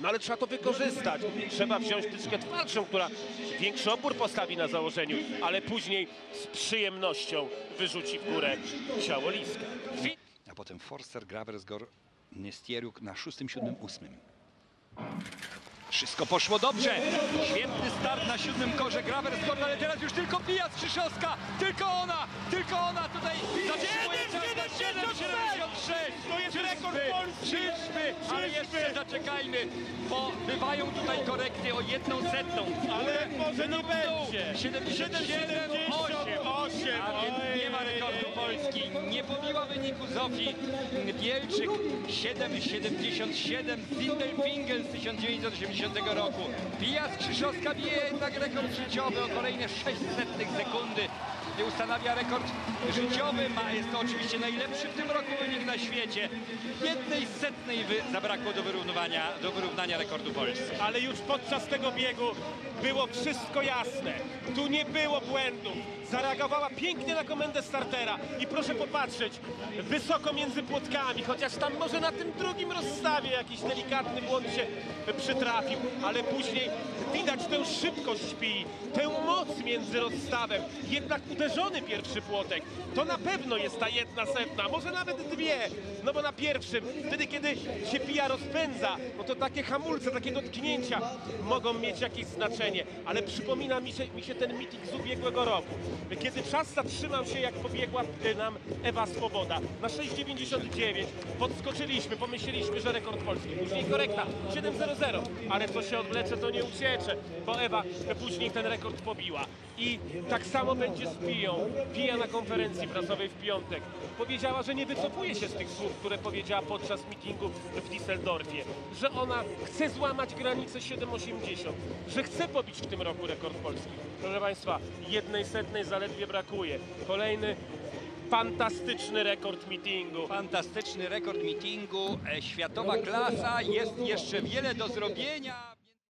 No ale trzeba to wykorzystać. Trzeba wziąć tyczkę twardszą, która większy opór postawi na założeniu, ale później z przyjemnością wyrzuci w górę ciało liska. A potem Forster, Graversgor, Nestieruk na szóstym, siódmym, ósmym. Wszystko poszło dobrze. Świetny start na siódmym korze Graversgor, ale teraz już tylko Pija Krzyszowska. Tylko ona, tylko ona tutaj Ale jeszcze zaczekajmy, bo bywają tutaj korekty o jedną setną. Ale może nie będzie. 77, 8. A więc nie ma rekordu Polski. Nie pobiła wyniku Zofii Bielczyk 7,77 Sindelfingen z 1980 roku. Pija Krzyżowska bije jednak rekord życiowy o kolejne 600 sekundy. I Ustanawia rekord życiowy, ma, jest to oczywiście najlepszy w tym roku wynik na świecie. Jednej setnej zabrakło do wyrównywania, do wyrównania rekordu Polski. Ale już podczas tego biegu było wszystko jasne. Tu nie było błędów. Zareagowała pięknie na komendę startera. I proszę popatrzeć, wysoko między płotkami, chociaż tam może na tym drugim rozstawie jakiś delikatny błąd się przytrafił, ale później widać tę szybkość Pii, tę moc między rozstawem. Jednak uderzony pierwszy płotek, to na pewno jest ta jedna setna, może nawet dwie. No bo na pierwszym, wtedy kiedy się pija rozpędza, no to takie hamulce, takie dotknięcia mogą mieć jakieś znaczenie. Ale przypomina mi się, mi się ten meeting z ubiegłego roku, kiedy czas zatrzymał się, jak pobiegła y, nam Ewa Swoboda. Na 6,99 podskoczyliśmy, pomyśleliśmy, że rekord Polski. Później korekta, 7,00, ale co się odwlecze, to nie uciecze, bo Ewa później ten rekord pobiła. I tak samo będzie z Piją. Pija na konferencji prasowej w piątek powiedziała, że nie wycofuje się z tych słów, które powiedziała podczas meetingu w Düsseldorfie, że ona chce złamać granicę 7,80, że chce pobić w tym roku rekord Polski. Proszę Państwa, jednej setnej zaledwie brakuje. Kolejny fantastyczny rekord meetingu. Fantastyczny rekord meetingu, e, światowa klasa, jest jeszcze wiele do zrobienia.